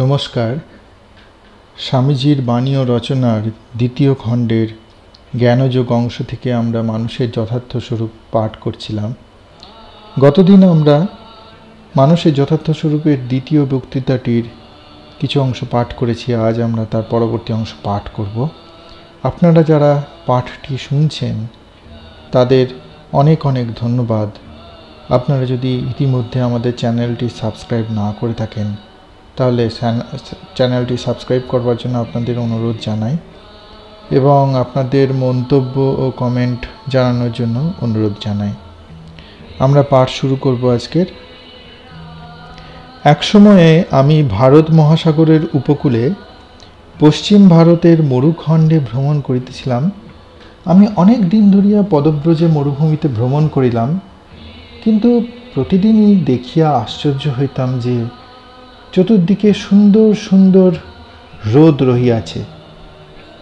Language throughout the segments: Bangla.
নমস্কার। স্বামীজির বাণী ও রচনার দ্বিতীয় খণ্ডের জ্ঞানযোগ অংশ থেকে আমরা মানুষের যথার্থ স্বরূপ পাঠ করছিলাম। গতদিন আমরা মানুষের যথার্থ স্বরূপের দ্বিতীয় বক্তৃতাটির কিছু অংশ পাঠ করেছি, আজ আমরা তার পরবর্তী অংশ পাঠ করব। আপনারা যারা পাঠটি শুনছেন, তাদের অনেক অনেক ধন্যবাদ। আপনারা যদি ইতিমধ্যে আমাদের চ্যানেলটি সাবস্ক্রাইব না করে থাকেন তাহলে চ্যানেলটি সাবস্ক্রাইব করবার জন্য আপনাদের অনুরোধ জানাই এবং আপনাদের মন্তব্য ও কমেন্ট জানানোর জন্য অনুরোধ জানাই। আমরা পাঠ শুরু করব আজকের। একসময়ে আমি ভারত মহাসাগরের উপকূলে পশ্চিম ভারতের মরুখণ্ডে ভ্রমণ করিতেছিলাম। আমি অনেক দিন ধরিয়া পদব্রজে মরুভূমিতে ভ্রমণ করিলাম, কিন্তু প্রতিদিনই দেখিয়া আশ্চর্য হইতাম যে চতুর্দিকে সুন্দর সুন্দর রোদ রহিয়াছে।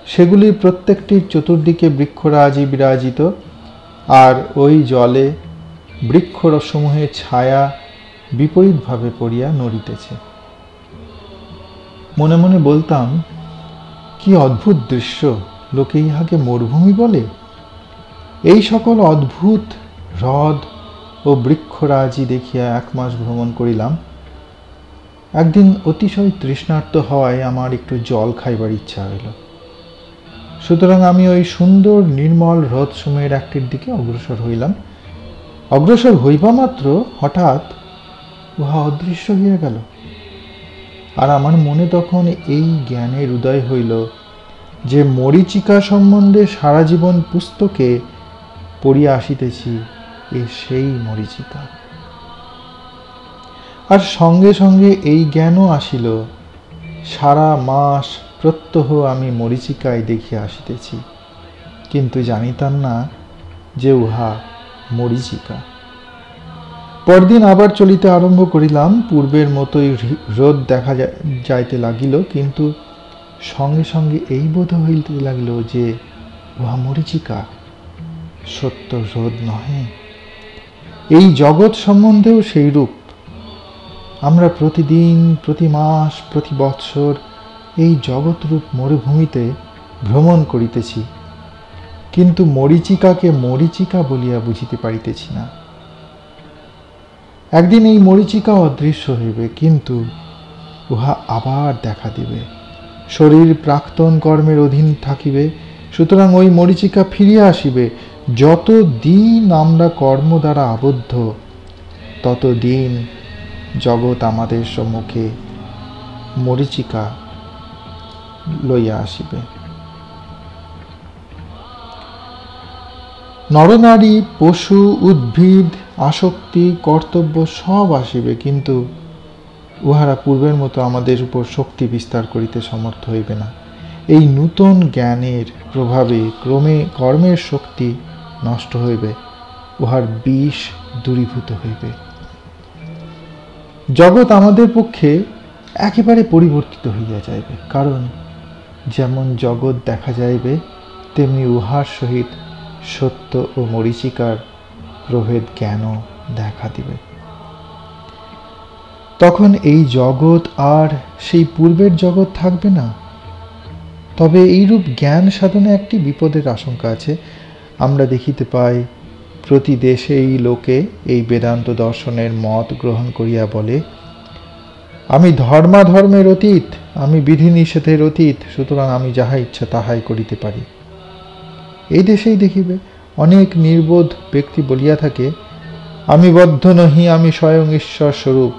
সেগুলির প্রত্যেকটির চতুর্দিকে বৃক্ষরাজি বিরাজিত, আর ওই জলে বৃক্ষরসমূহের ছায়া বিপরীতভাবে পড়িয়া নড়িতেছে। মনে মনে বলতাম, কি অদ্ভুত দৃশ্য, লোকে ইহাকে মরুভূমি বলে? এই সকল অদ্ভুত হ্রদ ও বৃক্ষরাজি দেখিয়া এক মাস ভ্রমণ করিলাম। একদিন অতিশয় তৃষ্ণার্ত হওয়ায় আমার একটু জল খাইবার ইচ্ছা হইল। সুতরাং আমি ওই সুন্দর নির্মল হ্রদসমূহের একটির দিকে অগ্রসর হইলাম। অগ্রসর হইবা মাত্র হঠাৎ উহা অদৃশ্য হইয়া গেল। আর আমার মনে তখন এই জ্ঞানের উদয় হইল যে মরিচিকা সম্বন্ধে সারা জীবন পুস্তকে পড়িয়া আসিতেছি এ সেই মরিচিকা। আর সঙ্গে সঙ্গে এই জ্ঞানও আসিল। সারা মাস প্রত্যহ আমি মরিচিকায় দেখিয়া আসিতেছি, কিন্তু জানিতাম না যে উহা মরিচিকা। পরদিন আবার চলিতে আরম্ভ করিলাম, পূর্বের মতোই রোদ দেখা যাইতে লাগিল, কিন্তু সঙ্গে সঙ্গে এই বোধ হইতে লাগিল যে উহা মরিচিকা। সত্য রোদ নহে। এই জগৎ সম্বন্ধেও সেই রূপ আমরা প্রতিদিন প্রতি মাস প্রতি বৎসর এই জগৎরূপ মরুভূমিতে ভ্রমণ করিতেছি। কিন্তু মরিচিকাকে মরিচিকা বলিয়া বুঝিতে পারিতেছি না। একদিন এই মরিচিকা অদৃশ্য হইবে, কিন্তু উহা আবার দেখা দিবে। শরীর প্রাক্তন কর্মের অধীন থাকিবে, সুতরাং ওই মরিচিকা ফিরিয়া আসিবে। যত দিন আমরা কর্ম দ্বারা আবদ্ধ তত দিন জগৎ আমাদের সম্মুখে মরিচিকা লইয়া আসিবে। নরনারী, পশু, উদ্ভিদ, আসক্তি, কর্তব্য সব আসিবে, কিন্তু উহারা পূর্বের মতো আমাদের উপর শক্তি বিস্তার করিতে সমর্থ হইবে না। এই নূতন জ্ঞানের প্রভাবে ক্রমে কর্মের শক্তি নষ্ট হইবে, উহার বিষ দূরীভূত হইবে। জগৎ আমাদের পক্ষে একেবারে পরিবর্তিত হইয়া যাইবে, কারণ যেমন জগৎ দেখা যাইবে, তেমনি উহার সহিত সত্য ও মরিচিকার প্রভেদ জ্ঞানও দেখা দিবে? তখন এই জগৎ আর সেই পূর্বের জগৎ থাকবে না? তবে এইরূপ জ্ঞান সাধনে একটি বিপদের আশঙ্কা আছে। আমরা দেখিতে পাই প্রতি দেশেই লোকে এই বেদান্ত দর্শনের মত গ্রহণ করিয়া বলে, আমি ধর্মাধর্মের অতীত, আমি বিধি নিষেধের অতীত, সুতরাং আমি যাহা ইচ্ছা তাহাই করিতে পারি। এই দেশেই দেখিবে অনেক নির্বোধ ব্যক্তি বলিয়া থাকে, আমি বদ্ধ নহি, আমি স্বয়ং ঈশ্বর স্বরূপ,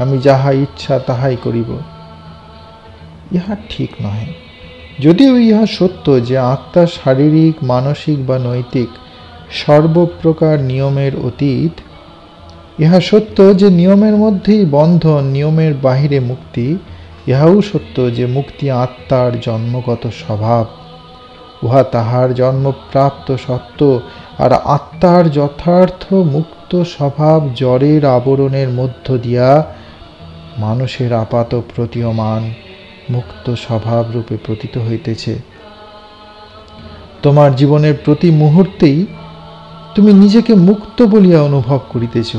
আমি যাহা ইচ্ছা তাহাই করিব। ইহা ঠিক নহে। যদিও ইহা সত্য যে আত্মা শারীরিক, মানসিক বা নৈতিক সর্বপ্রকার নিয়মের অতীত। ইহা সত্য যে নিয়মের মধ্যেই বন্ধন, নিয়মের বাহিরে মুক্তি। ইহাও সত্য যে মুক্তি আত্মার জন্মগত স্বভাব। উহা তাহার জন্মপ্রাপ্ত সত্য আর আত্মার যথার্থ মুক্ত স্বভাব জ্বরের আবরণের মধ্য দিয়া মানুষের আপাত প্রতীয়মান, মুক্ত স্বভাব রূপে প্রতীত হইতেছে। তোমার জীবনের প্রতি মুহূর্তেই তুমি নিজেকে মুক্ত বলিয়া অনুভব করিতেছ।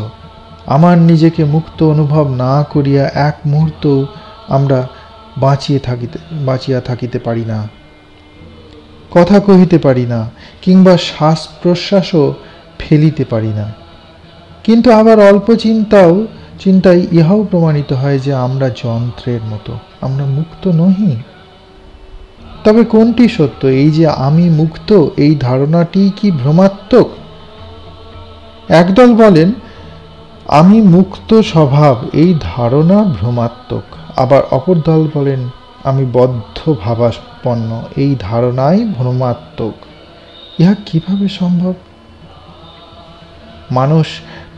আমার নিজেকে মুক্ত অনুভব না করিয়া এক মুহূর্ত আমরা বাঁচিয়ে থাকিতে, বাঁচিয়া থাকিতে পারি না। কথা কহিতে পারি না, কিংবা শ্বাস প্রশ্বাসও ফেলিতে পারি না। কিন্তু আবার অল্প চিন্তাও চিন্তায় ইহাও প্রমাণিত হয় যে আমরা যন্ত্রের মতো, আমরা মুক্ত নহি। তবে কোনটি সত্য? এই যে আমি মুক্ত, এই ধারণাটি কি ভ্রমাত্মক? একদল বলেন, আমি মুক্ত স্বভাব, এই ধারণা ভ্রমাত্মক। আবার অপর দল বলেন, আমি বদ্ধ ভাবাপন্ন, এই ধারণাই ভ্রমাত্মক। ইহা কীভাবে সম্ভব? মানুষ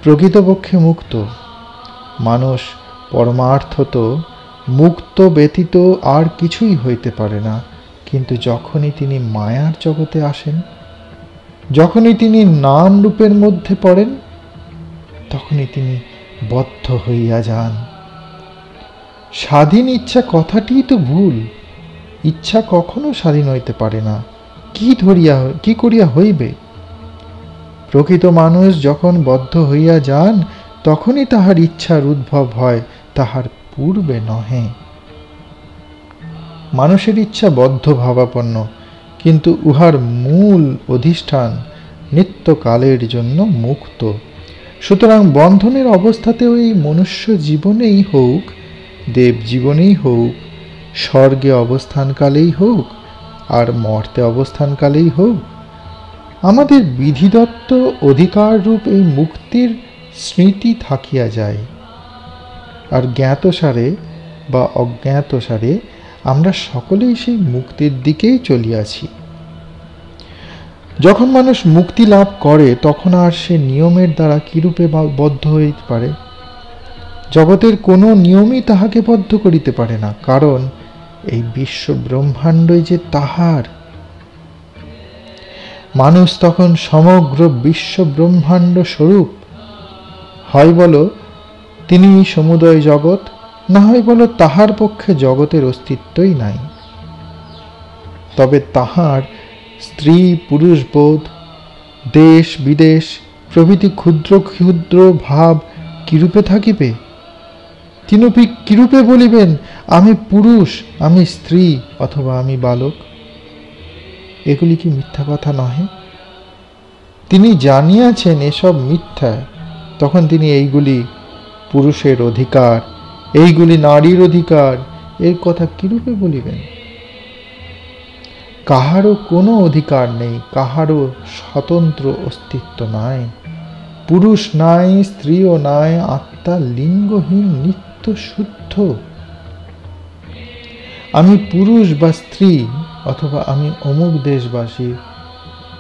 প্রকৃতপক্ষে মুক্ত। মানুষ পরমার্থত, মুক্ত ব্যতীত আর কিছুই হইতে পারে না। কিন্তু যখনই তিনি মায়ার জগতে আসেন যখনই তিনি নাম রূপের মধ্যে পড়েন, তখনই তিনি বদ্ধ হইয়া যান। স্বাধীন ইচ্ছা কথাটিই তো ভুল। ইচ্ছা কখনো স্বাধীন হইতে পারে না। কি ধরিয়া, কি করিয়া হইবে? প্রকৃত মানুষ যখন বদ্ধ হইয়া যান, তখনই তাহার ইচ্ছার উদ্ভব হয়, তাহার পূর্বে নহে। মানুষের ইচ্ছা বদ্ধ ভাবাপন্ন। কিন্তু উহার মূল অধিষ্ঠান নিত্যকালের জন্য মুক্ত। সুতরাং বন্ধনের অবস্থাতেও এই মনুষ্য জীবনেই হোক, দেব জীবনেই হোক, স্বর্গে অবস্থানকালেই হোক, আর মর্তে অবস্থানকালেই হোক, আমাদের বিধিদত্ত অধিকার রূপ এই মুক্তির স্মৃতি থাকিয়া যায়। আর জ্ঞাতসারে বা অজ্ঞাতসারে আমরা সকলেই সেই মুক্তির দিকেই চলিয়াছি। যখন মানুষ মুক্তি লাভ করে, তখন আর সে নিয়মের দ্বারা কিরূপে বদ্ধ হইতে পারে? জগতের কোনো নিয়মই তাহাকে বদ্ধ করিতে পারে না, কারণ এই বিশ্ব ব্রহ্মাণ্ডই যে তাহার। মানুষ তখন সমগ্র বিশ্ব ব্রহ্মাণ্ড স্বরূপ। হয় বলো, তিনি সমুদয় জগৎ না হয় বলো তাহার পক্ষে জগতের অস্তিত্বই নাই। তবে তাহার স্ত্রী, পুরুষ বোধ, দেশ, বিদেশ, প্রভৃতি ক্ষুদ্র ক্ষুদ্র ভাব কিরূপে থাকিবে? তিনি কিরূপে বলিবেন, আমি পুরুষ, আমি স্ত্রী অথবা আমি বালক? এগুলি কি মিথ্যা কথা নহে? তিনি জানিয়াছেন এসব মিথ্যা, তখন তিনি এইগুলি পুরুষের অধিকার এইগুলি নারীর অধিকার। এর কথা কিরূপে বলিবেন? কাহারও কোনো অধিকার নেই, কাহারও স্বতন্ত্র অস্তিত্ব নাই। পুরুষ নাই, স্ত্রীও নাই, আত্মা লিঙ্গহীন, নিত্য শুদ্ধ। আমি পুরুষ বা স্ত্রী অথবা আমি অমুক দেশবাসী,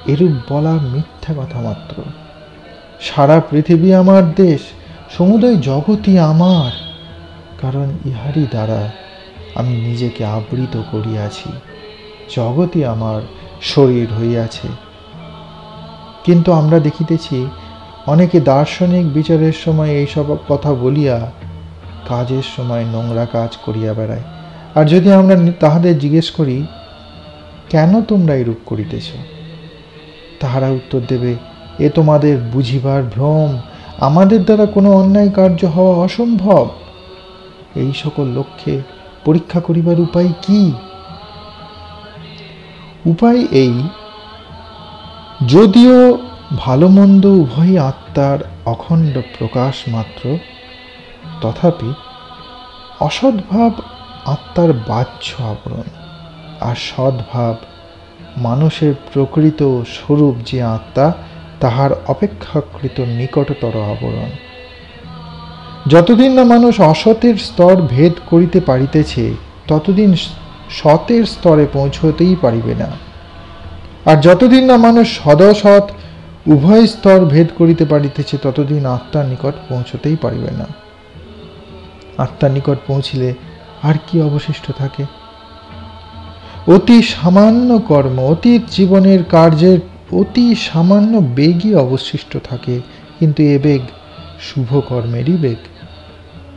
এরূপ বলা মিথ্যা কথা মাত্র। সারা পৃথিবী আমার দেশ, সমুদয় জগতই আমার। কারণ ইহারই দ্বারা আমি নিজেকে আবৃত করিয়াছি। জগতই আমার শরীর হইয়াছে। কিন্তু আমরা দেখিতেছি, অনেকে দার্শনিক বিচারের সময় এইসব কথা বলিয়া কাজের সময় নোংরা কাজ করিয়া বেড়ায়। আর যদি আমরা তাহাদের জিজ্ঞেস করি, কেন তোমরা এরূপ করিতেছ? তাহারা উত্তর দেবে, এ তোমাদের বুঝিবার ভ্রম। আমাদের দ্বারা কোনো অন্যায় কার্য হওয়া অসম্ভব। এই সকল লক্ষ্যে পরীক্ষা করিবার উপায় কি? উপায় এই, যদিও ভালো মন্দ উভয় আত্মার অখণ্ড প্রকাশ মাত্র, তথাপি অসদ্ভাব আত্মার বাহ্য আবরণ আর সদ্ভাব মানুষের প্রকৃত স্বরূপ যে আত্মা, তাহার অপেক্ষাকৃত নিকটতর আবরণ। যতদিন না মানুষ অসতের স্তর ভেদ করিতে পারিতেছে, ততদিন সতের স্তরে পৌঁছতেই পারিবে না। আর যতদিন না মানুষ সদসৎ উভয় স্তর ভেদ করিতে পারিতেছে, ততদিন আত্মার নিকট পৌঁছতেই পারিবে না। আত্মার নিকট পৌঁছিলে আর কি অবশিষ্ট থাকে? অতি সামান্য কর্ম, অতীত জীবনের কার্যের অতি সামান্য বেগই অবশিষ্ট থাকে, কিন্তু এ বেগ শুভ কর্মেরই বেগ।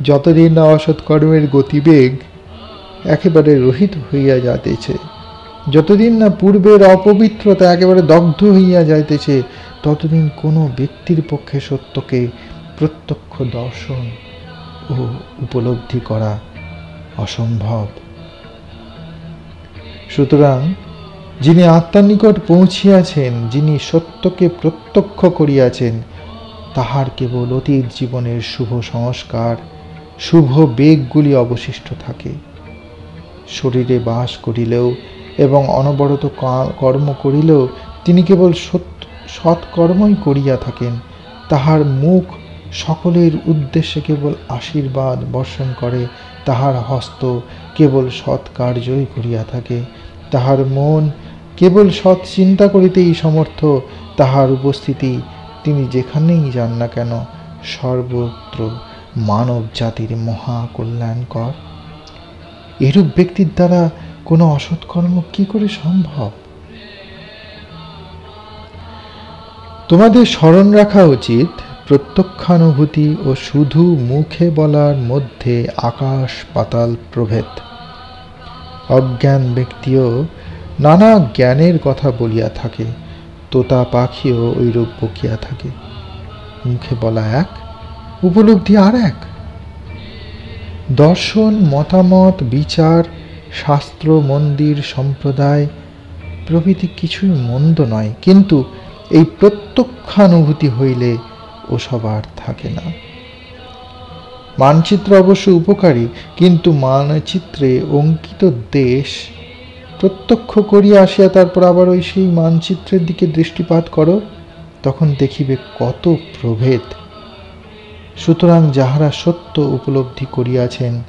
যতদিন না অসৎ কর্মের গতিবেগ একেবারে রহিত হইয়া যাইতেছে, যতদিন না পূর্বের অপবিত্রতা একেবারে দগ্ধ হইয়া যাইতেছে, ততদিন কোনো ব্যক্তির পক্ষে সত্যকে প্রত্যক্ষ দর্শন ও উপলব্ধি করা অসম্ভব। সুতরাং যিনি আত্মার নিকট পৌঁছিয়াছেন, যিনি সত্যকে প্রত্যক্ষ করিয়াছেন, তাহার কেবল অতীত জীবনের শুভ সংস্কার শুভ বেগগুলি অবশিষ্ট থাকে। শরীরে বাস করিলেও এবং অনবরত কর্ম করিলেও তিনি কেবল সত্য সৎকর্মই করিয়া থাকেন। তাহার মুখ সকলের উদ্দেশ্যে কেবল আশীর্বাদ বর্ষণ করে। তাহার হস্ত কেবল সৎ কার্যই করিয়া থাকে। তাহার মন কেবল সৎ চিন্তা করিতেই সমর্থ। তাহার উপস্থিতি তিনি যেখানেই যান না কেন সর্বত্র মানব জাতির মহা কল্যাণকর এরূপ ব্যক্তির দ্বারা কোনো অসৎকর্ম কি করে সম্ভব? তোমাদের স্মরণ রাখা উচিত, প্রত্যক্ষানুভূতি ও শুধু মুখে বলার মধ্যে আকাশ পাতাল প্রভেদ। অজ্ঞান ব্যক্তিও নানা জ্ঞানের কথা বলিয়া থাকে, তোতা পাখিও ওইরূপ বকিয়া থাকে। মুখে বলা এক উপলব্ধি আর এক? দর্শন, মতামত, বিচার, শাস্ত্র, মন্দির, সম্প্রদায় প্রভৃতি কিছুই মন্দ নয়, কিন্তু এই প্রত্যক্ষানুভূতি হইলে ও সবার থাকে না। মানচিত্র অবশ্য উপকারী, কিন্তু মানচিত্রে অঙ্কিত দেশ প্রত্যক্ষ করিয়া আসিয়া তারপর আবার ওই সেই মানচিত্রের দিকে দৃষ্টিপাত করো, তখন দেখিবে কত প্রভেদ। সুতরাং যাহারা সত্য উপলব্ধি করিয়াছেন,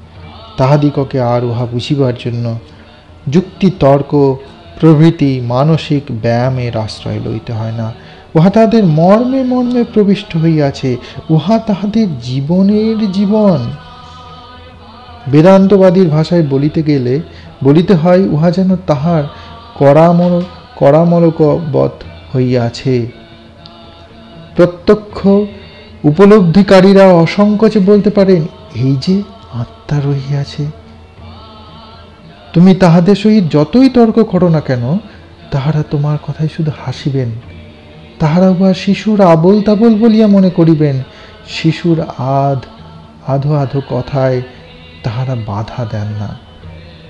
তাহাদিগকে আর উহা বুঝিবার জন্য যুক্তি, তর্ক, প্রভৃতি, মানসিক ব্যায়ামের আশ্রয় লইতে হয় না। উহা তাহাদের মর্মে মর্মে প্রবিষ্ট হইয়াছে, উহা তাহাদের জীবনের জীবন। বেদান্তবাদীর ভাষায় বলিতে গেলে, বলিতে হয়, উহা যেন তাহার করামল করামলকবৎ হইয়াছে। প্রত্যক্ষ উপলব্ধিকারীরা অসংকোচে বলতে পারেন, এই যে আত্মা রহিয়াছে। তুমি তাহাদের সহিত যতই তর্ক করো না কেন, তাহারা তোমার কথায় শুধু হাসিবেন। তাহারা উহা শিশুর আবল তাবল বলিয়া মনে করিবেন। শিশুর আধ, আধো আধো কথায় তাহারা বাধা দেন না।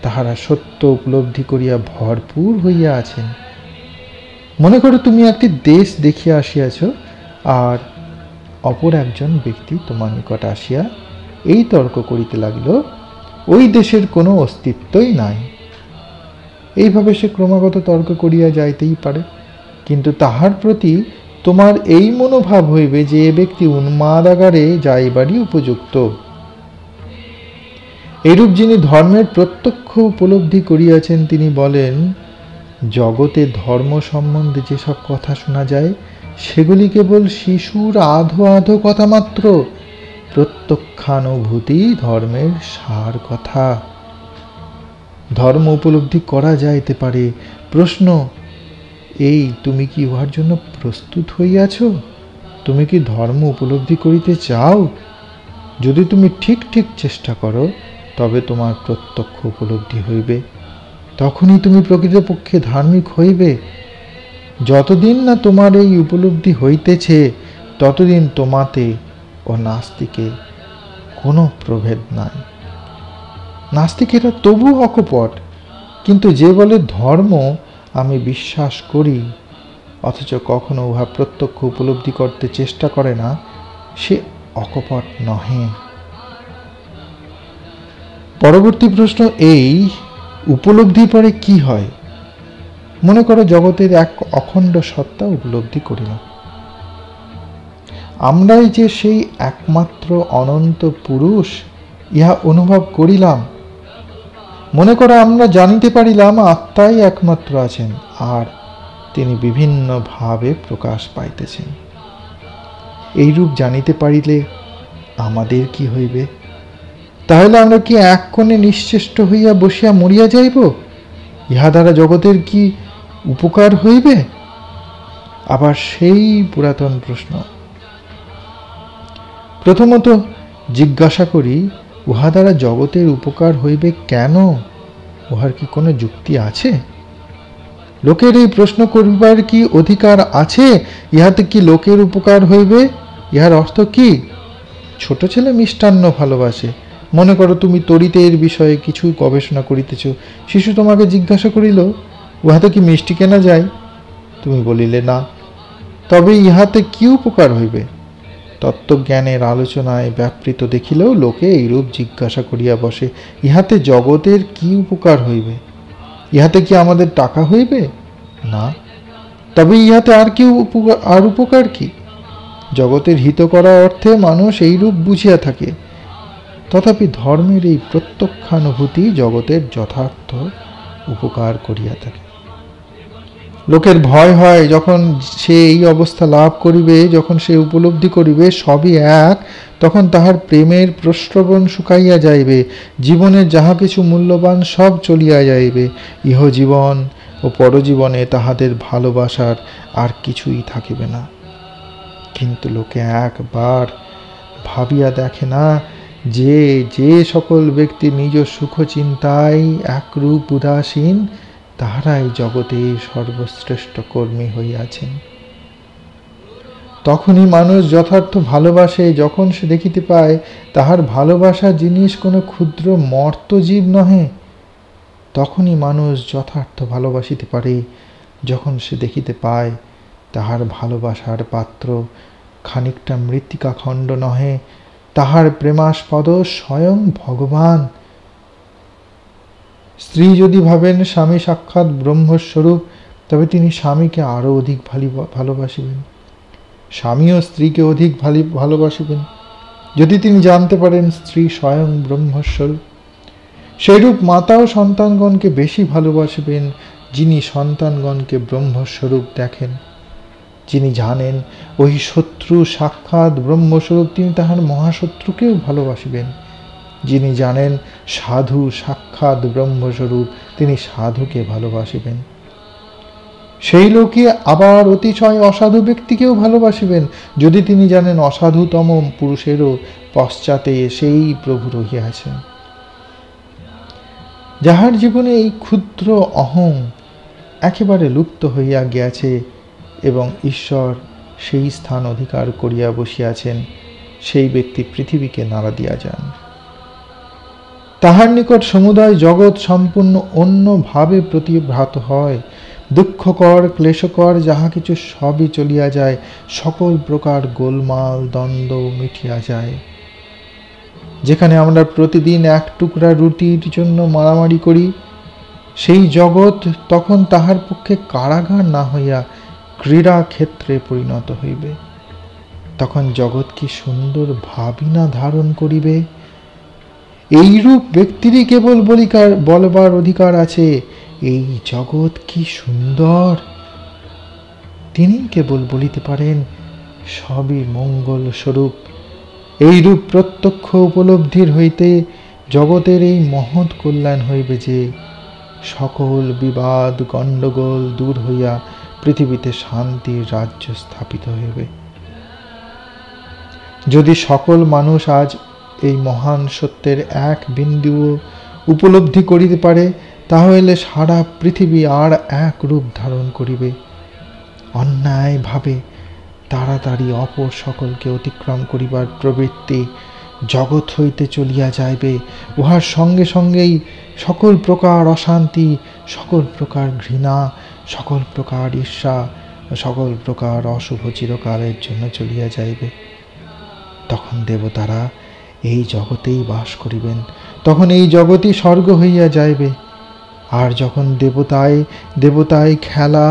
তাহারা সত্য উপলব্ধি করিয়া ভরপুর হইয়া আছেন। মনে করো তুমি একটি দেশ দেখিয়া আসিয়াছ, আর অপর একজন ব্যক্তি তোমার নিকট আসিয়া এই তর্ক করিতে লাগিল, ওই দেশের কোনো অস্তিত্বই নাই। এইভাবে সে ক্রমাগত তর্ক করিয়া যাইতেই পারে, কিন্তু তাহার প্রতি তোমার এই মনোভাব হইবে যে এ ব্যক্তি উন্মাদাগারে যাইবারই উপযুক্ত। এরূপ যিনি ধর্মের প্রত্যক্ষ উপলব্ধি করিয়াছেন, তিনি বলেন, জগতে ধর্ম সম্বন্ধে যেসব কথা শোনা যায় সেগুলি কেবল শিশুর আধো আধো কথা মাত্র। প্রত্যক্ষানুভূতি ধর্মের সার কথা। ধর্ম উপলব্ধি করা যাইতে পারে। প্রশ্ন, এই তুমি কি উহার জন্য প্রস্তুত হইয়াছ? তুমি কি ধর্ম উপলব্ধি করিতে চাও? যদি তুমি ঠিক ঠিক চেষ্টা করো, তবে তোমার প্রত্যক্ষ উপলব্ধি হইবে। তখনই তুমি প্রকৃতপক্ষে ধার্মিক হইবে। যতদিন না তোমার এই উপলব্ধি হইতেছে, ততদিন তোমাতে ও নাস্তিকে কোনো প্রভেদ নাই। নাস্তিকেরা তবু অকপট, কিন্তু যে বলে ধর্ম, আমি বিশ্বাস করি। অথচ কখনো উহা প্রত্যক্ষ উপলব্ধি করতে চেষ্টা করে না, সে অকপট নহে। পরবর্তী প্রশ্ন এই উপলব্ধির পরে কি হয়? মনে করো জগতের এক অখণ্ড সত্তা উপলব্ধি করিলাম। আমরাই যে সেই একমাত্র অনন্ত পুরুষ, ইহা অনুভব করিলাম। মনে করো আমরা জানিতে পারিলাম আত্মাই একমাত্র আছেন, আর তিনি বিভিন্নভাবে প্রকাশ পাইতেছেন। এইরূপ জানিতে পারিলে আমাদের কি হইবে? তাহলে আমরা কি এক কোণে নিশ্চেষ্ট হইয়া বসিয়া মরিয়া যাইব? ইহা দ্বারা জগতের কি উপকার হইবে? আবার সেই পুরাতন প্রশ্ন। প্রথমত জিজ্ঞাসা করি, উহা দ্বারা জগতের উপকার হইবে কেন? উহার কি কোনো যুক্তি আছে? লোকের এই প্রশ্ন করিবার কি অধিকার আছে? ইহাতে কি লোকের উপকার হইবে? ইহার অর্থ কি? ছোট ছেলে মিষ্টান্ন ভালোবাসে। মনে করো তুমি তরিতে এর বিষয়ে কিছু গবেষণা করিতেছ। শিশু তোমাকে জিজ্ঞাসা করিল উহাতে কি মিষ্টি কেনা যায়? তুমি বলিলে, না। তবে ইহাতে কি উপকার হইবে? তত্ত্বজ্ঞানের আলোচনায় ব্যাপৃত দেখিলেও লোকে এইরূপ জিজ্ঞাসা করিয়া বসে, ইহাতে জগতের কি উপকার হইবে? ইহাতে কি আমাদের টাকা হইবে? না। তবে ইহাতে আর কি উপকার আর উপকার কি? জগতের হিত করা অর্থে মানুষ এইরূপ বুঝিয়া থাকে। তথাপি ধর্মের এই প্রত্যক্ষানুভূতি জগতের যথার্থ উপকার করিয়া থাকে। লোকের ভয় হয় যখন সে এই অবস্থা লাভ করিবে, যখন সে উপলব্ধি করিবে, সবই এক, তখন তাহার প্রেমের প্রশ্রবণ শুকাইয়া যাইবে জীবনের যাহা কিছু মূল্যবান সব চলিয়া যাইবে। ইহজীবন ও পরজীবনে তাহাদের ভালোবাসার আর কিছুই থাকিবে না। কিন্তু লোকে একবার ভাবিয়া দেখে না, যে যে সকল ব্যক্তি নিজ সুখ চিন্তায় একরূপ উদাসীন তাহারাই জগতে সর্বশ্রেষ্ঠ কর্মী হইয়াছেন। তখনই মানুষ যথার্থ ভালোবাসে, যখন সে দেখিতে পায়, তাহার ভালোবাসা জিনিস কোনো ক্ষুদ্র মর্তজীব নহে, তখনই মানুষ যথার্থ ভালোবাসিতে পারে। যখন সে দেখিতে পায়, তাহার ভালোবাসার পাত্র খানিকটা মৃত্তিকা খণ্ড নহে, তাহার প্রেমাস্পদ স্বয়ং ভগবান। স্ত্রী যদি ভাবেন স্বামী সাক্ষাৎ ব্রহ্মস্বরূপ, তবে তিনি স্বামীকে আরও অধিক ভালি, ভালোবাসিবেন। স্বামীও স্ত্রীকে অধিক ভালি, ভালোবাসিবেন। যদি তিনি জানতে পারেন স্ত্রী স্বয়ং ব্রহ্মস্বরূপ, সেইরূপ মাতাও সন্তানগণকে বেশি ভালোবাসবেন যিনি সন্তানগণকে ব্রহ্মস্বরূপ দেখেন। যিনি জানেন ওই শত্রু সাক্ষাৎ ব্রহ্মস্বরূপ, তিনি তাহার মহাশত্রুকেও ভালোবাসিবেন। যিনি জানেন সাধু সাক্ষাৎ ব্রহ্মস্বরূপ, তিনি সাধুকে ভালোবাসিবেন। সেই লোকে আবার অতিশয় অসাধু ব্যক্তিকেও ভালোবাসিবেন। যদি তিনি জানেন অসাধুতম পুরুষেরও পশ্চাতে সেই প্রভু রহিয়াছেন। যাহার জীবনে এই ক্ষুদ্র অহং একেবারে লুপ্ত হইয়া গিয়াছে এবং ঈশ্বর সেই স্থান অধিকার করিয়া বসিয়াছেন, সেই ব্যক্তি পৃথিবীকে নাড়া দিয়া যান। তাহার নিকট সমুদায় জগৎ সম্পূর্ণ অন্যভাবে প্রতিভ্রাত হয়। দুঃখকর, ক্লেশকর যাহা কিছু সবই চলিয়া যায়, সকল প্রকার গোলমাল, দ্বন্দ্ব মিঠিয়া যায়। যেখানে আমরা প্রতিদিন এক টুকরা রুটির জন্য মারামারি করি, সেই জগৎ তখন তাহার পক্ষে কারাগার না হইয়া ক্রীড়া ক্ষেত্রে পরিণত হইবে। তখন জগৎ কি সুন্দর ভাবিনা ধারণ করিবে? এইরূপ ব্যক্তিরই কেবল বলিকার বলবার অধিকার আছে। এই জগৎ কি সুন্দর। তিনি কেবল বলিতে পারেন, সবই মঙ্গল স্বরূপ এইরূপ প্রত্যক্ষ উপলব্ধির হইতে জগতের এই মহৎ কল্যাণ হইবে যে, সকল বিবাদ গণ্ডগোল দূর হইয়া পৃথিবীতে শান্তির রাজ্য স্থাপিত হইবে। যদি সকল মানুষ আজ এই মহান সত্যের এক বিন্দুও উপলব্ধি করিতে পারে, তাহলে সারা পৃথিবী আর এক রূপ ধারণ করিবে। অন্যায়ভাবে তাড়াতাড়ি অপর সকলকে অতিক্রম করিবার প্রবৃত্তি জগৎ হইতে চলিয়া যাইবে, উহার সঙ্গে সঙ্গেই সকল প্রকার অশান্তি, সকল প্রকার ঘৃণা, সকল প্রকার ঈর্ষা, সকল প্রকার অশুভ চিরকালের জন্য চলিয়া যাইবে। তখন দেবতারা এই জগতেই বাস করিবেন, তখন এই জগতই স্বর্গ হইয়া যাইবে। আর যখন দেবতায় দেবতায় খেলা,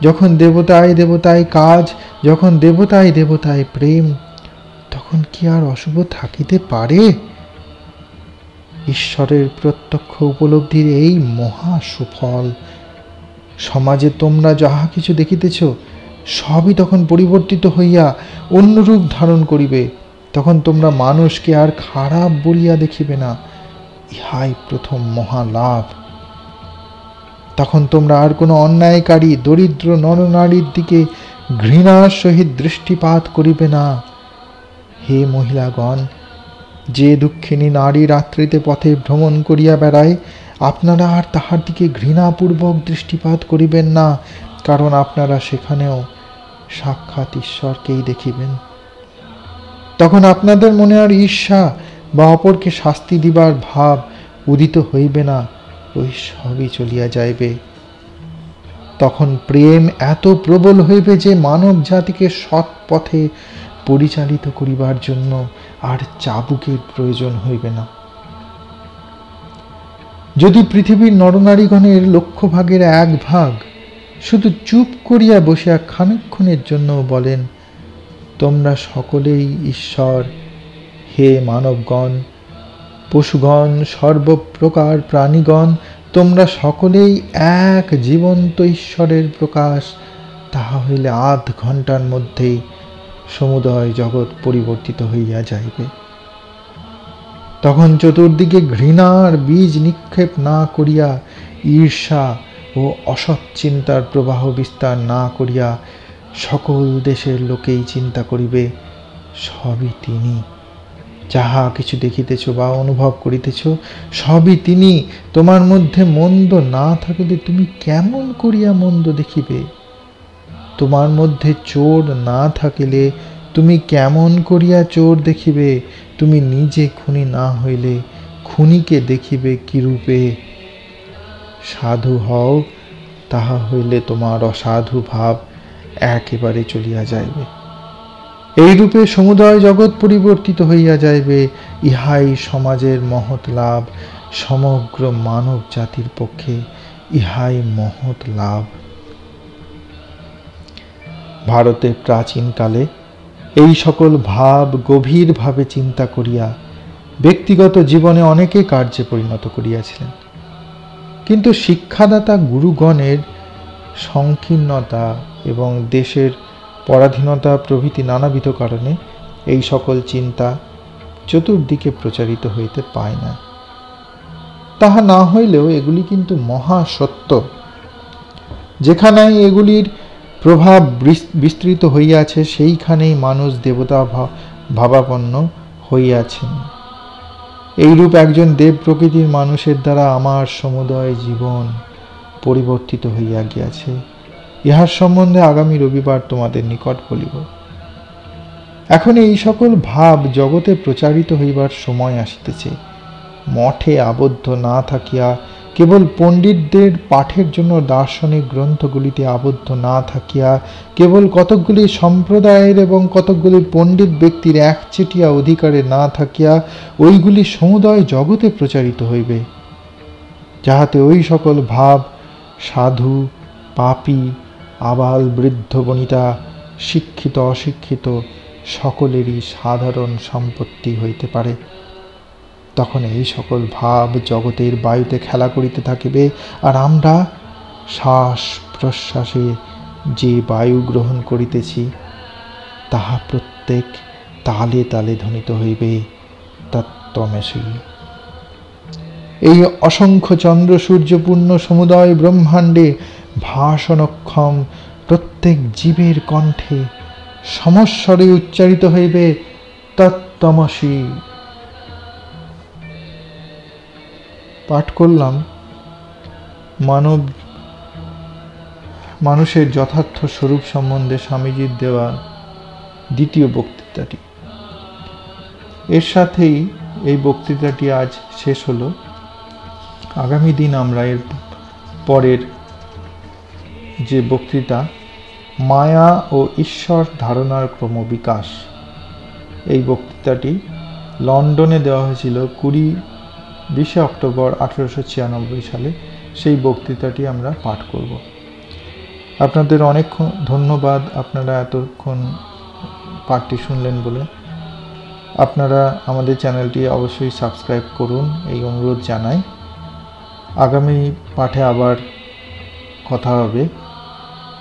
যখন দেবতায় দেবতায় কাজ, যখন দেবতায় দেবতায় প্রেম, তখন কি আর অশুভ থাকিতে পারে? ঈশ্বরের প্রত্যক্ষ উপলব্ধির এই মহা সুফল। সমাজে তোমরা যাহা কিছু দেখিতেছ, সবই তখন পরিবর্তিত হইয়া অন্যরূপ ধারণ করিবে। তখন তোমরা মানুষকে আর খারাপ বলিয়া দেখিবে না। ইহাই প্রথম মহালাভ। তখন তোমরা আর কোনো অন্যায়কারী, দরিদ্র নরনারীর দিকে ঘৃণার সহিত দৃষ্টিপাত করিবে না। হে মহিলাগণ, যে দুঃখিনী নারী রাত্রিতে পথে ভ্রমণ করিয়া বেড়ায়, আপনারা আর তাহার দিকে ঘৃণাপূর্বক দৃষ্টিপাত করিবেন না, কারণ আপনারা সেখানেও সাক্ষাৎ ঈশ্বরকেই দেখিবেন। তখন আপনাদের মনে আর ঈর্ষা বা অপরকে শাস্তি দিবার ভাব উদিত হইবে না ওই সবই চলিয়া যাইবে। তখন প্রেম এত প্রবল হইবে যে মানব জাতিকে সৎ পথে পরিচালিত করিবার জন্য আর চাবুকের প্রয়োজন হইবে না। যদি পৃথিবীর নরনারীগণের লক্ষ্য ভাগের এক ভাগ শুধু চুপ করিয়া বসিয়া খানিক্ষণের জন্য বলেন তোমরা সকলেই ঈশ্বর। হে মানবগণ, পশুগণ, সর্বপ্রকার প্রাণীগণ, তোমরা সকলেই এক জীবন্ত ঈশ্বরের প্রকাশ। তাহা হইলে আধ ঘণ্টার মধ্যেই সমুদয় জগৎ পরিবর্তিত হইয়া যাইবে। তখন চতুর্দিকে ঘৃণার বীজ নিক্ষেপ না করিয়া ঈর্ষা ও অসৎ চিন্তার প্রবাহ বিস্তার না করিয়া সকল দেশের লোকেই চিন্তা করিবে, সবই তিনি। যাহা কিছু দেখিতেছ বা অনুভব করিতেছ, সবই তিনি। তোমার মধ্যে মন্দ না থাকিলে তুমি কেমন করিয়া মন্দ দেখিবে? তোমার মধ্যে চোর না থাকিলে তুমি কেমন করিয়া চোর দেখিবে? তুমি নিজে খুনি না হইলে খুনিকে দেখিবে কিরূপে সাধু হও, তাহা হইলে তোমার অসাধু ভাব একেবারে চলিয়া যাইবে। এইরূপে সমুদয় জগৎ পরিবর্তিত হইয়া যাইবে, ইহাই সমাজের মহৎ লাভ, সমগ্র মানব জাতির পক্ষে ইহাই মহৎ লাভ। ভারতে প্রাচীনকালে এই সকল ভাব গভীরভাবে চিন্তা করিয়া ব্যক্তিগত জীবনে অনেকে কার্যে পরিণত করিয়াছিলেন। কিন্তু শিক্ষাদাতা গুরুগণের সংকীর্ণতা এবং দেশের পরাধীনতা প্রভৃতি নানাবিধ কারণে এই সকল চিন্তা চতুর্দিকে প্রচারিত হইতে পায় না। তাহা না হইলেও এগুলি কিন্তু মহা সত্য। যেখানে এগুলির প্রভাব বিস্তৃত হইয়াছে, সেইখানেই মানুষ দেবতা ভাবাপন্ন হইয়াছেন। এইরূপ একজন দেব প্রকৃতির মানুষের দ্বারা আমার সমুদয় জীবন পরিবর্তিত হইয়া গিয়াছে। ইহার সম্বন্ধে আগামী রবিবার তোমাদের নিকট বলিব। এখন এই সকল ভাব জগতে প্রচারিত হইবার সময় আসিতেছে। মঠে আবদ্ধ না থাকিয়া কেবল পণ্ডিতদের পাঠের জন্য দার্শনিক গ্রন্থগুলিতে আবদ্ধ না থাকিয়া কেবল কতকগুলি সম্প্রদায়ের এবং কতকগুলি পণ্ডিত ব্যক্তির একচেটিয়া অধিকারে না থাকিয়া ওইগুলি সমুদয় জগতে প্রচারিত হইবে। যাহাতে ওই সকল ভাব সাধু, পাপী, আবাল বৃদ্ধ বনিতা, শিক্ষিত অশিক্ষিত সকলেরই সাধারণ সম্পত্তি হইতে পারে। তখন এই সকল ভাব জগতের বায়ুতে খেলা করিতে থাকিবে আর আমরা শ্বাস প্রশ্বাসে যে বায়ু গ্রহণ করিতেছি, তাহা প্রত্যেক তালে তালে ধ্বনিত হইবে। তত্ত্বমেশী এই অসংখ্য চন্দ্র সূর্যপূর্ণ সমুদয় ব্রহ্মাণ্ডে ভাষণক্ষম প্রত্যেক জীবের কণ্ঠে সমস্বরে উচ্চারিত হইবে তত্তমসী পাঠ করলাম, মানব, মানুষের যথার্থ স্বরূপ সম্বন্ধে স্বামীজির দেওয়া দ্বিতীয় বক্তৃতাটি। এর সাথেই এই বক্তৃতাটি আজ শেষ হলো। আগামী দিন আমরা এর পরের যে বক্তৃতা, মায়া ও ঈশ্বর ধারণার ক্রমবিকাশ। এই বক্তৃতাটি লন্ডনে দেওয়া হয়েছিল কুড়ি বিশে অক্টোবর আঠেরোশো ছিয়ানব্বই সালে। সেই বক্তৃতাটি আমরা পাঠ করব। আপনাদের অনেক ধন্যবাদ আপনারা এতক্ষণ পাঠটি শুনলেন বলে। আপনারা আমাদের চ্যানেলটি অবশ্যই সাবস্ক্রাইব করুন, এই অনুরোধ জানাই। আগামী পাঠে আবার কথা হবে।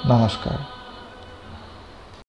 নমস্কার।